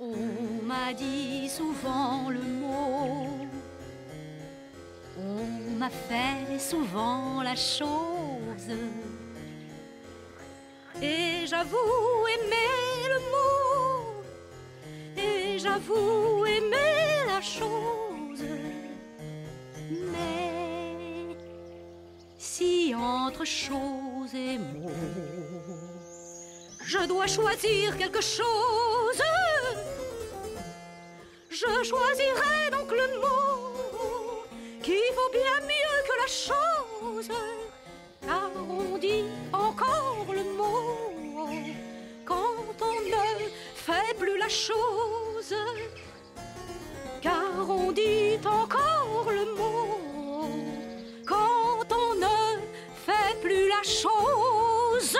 On m'a dit souvent le mot. On m'a fait souvent la chose. Et j'avoue aimer le mot. Et j'avoue aimer la chose. Mais si entre chose et mot, je dois choisir quelque chose, je choisirai donc le mot qui vaut bien mieux que la chose. Car on dit encore le mot quand on ne fait plus la chose. Car on dit encore le mot quand on ne fait plus la chose.